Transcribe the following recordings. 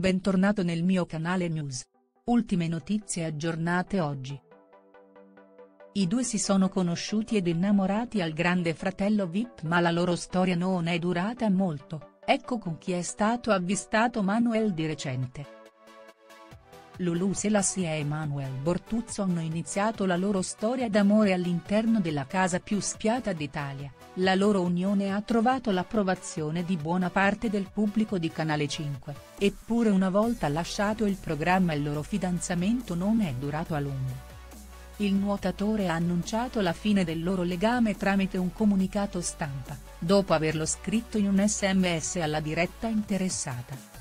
bentornato nel mio canale News. Ultime notizie aggiornate oggi. I due si sono conosciuti ed innamorati al grande fratello Vip ma la loro storia non è durata molto, ecco con chi è stato avvistato Manuel di recente. Lulu Selassie e Emanuel Bortuzzo hanno iniziato la loro storia d'amore all'interno della casa più spiata d'Italia, la loro unione ha trovato l'approvazione di buona parte del pubblico di Canale 5, eppure una volta lasciato il programma il loro fidanzamento non è durato a lungo. Il nuotatore ha annunciato la fine del loro legame tramite un comunicato stampa, dopo averlo scritto in un sms alla diretta interessata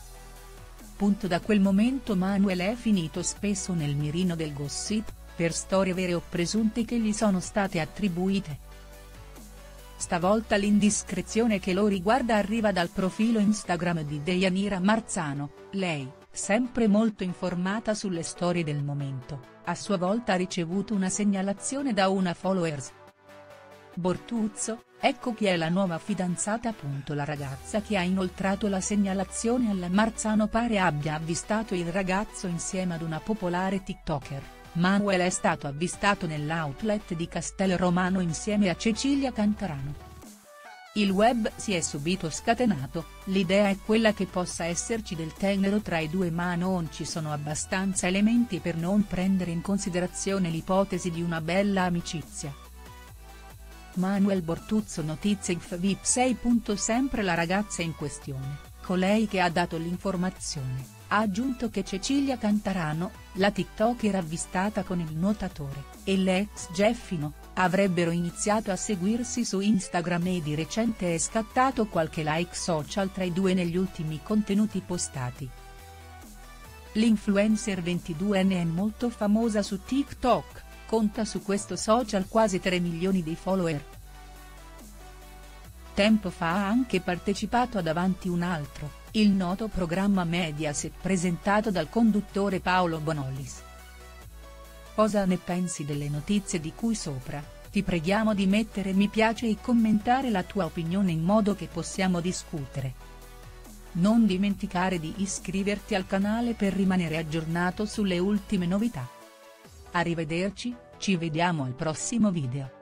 da quel momento Manuel è finito spesso nel mirino del gossip, per storie vere o presunte che gli sono state attribuite. Stavolta l'indiscrezione che lo riguarda arriva dal profilo Instagram di Deianira Marzano, lei, sempre molto informata sulle storie del momento, a sua volta ha ricevuto una segnalazione da una followers. Bortuzzo, Ecco chi è la nuova fidanzata. La ragazza che ha inoltrato la segnalazione alla Marzano pare abbia avvistato il ragazzo insieme ad una popolare tiktoker, Manuel è stato avvistato nell'outlet di Castel Romano insieme a Cecilia Cantarano. Il web si è subito scatenato, l'idea è quella che possa esserci del tenero tra i due ma non ci sono abbastanza elementi per non prendere in considerazione l'ipotesi di una bella amicizia. Manuel Bortuzzo Notizie Inf VIP 6. Sempre la ragazza in questione, colei che ha dato l'informazione, ha aggiunto che Cecilia Cantarano, la tiktoker avvistata con il nuotatore, e l'ex Jeffino, avrebbero iniziato a seguirsi su Instagram e di recente è scattato qualche like social tra i due negli ultimi contenuti postati. L'influencer 22enne è molto famosa su TikTok conta su questo social quasi 3 milioni di follower. Tempo fa ha anche partecipato ad Avanti un altro, il noto programma Mediaset presentato dal conduttore Paolo Bonolis. Cosa ne pensi delle notizie di cui sopra? Ti preghiamo di mettere mi piace e commentare la tua opinione in modo che possiamo discutere. Non dimenticare di iscriverti al canale per rimanere aggiornato sulle ultime novità. Arrivederci, ci vediamo al prossimo video.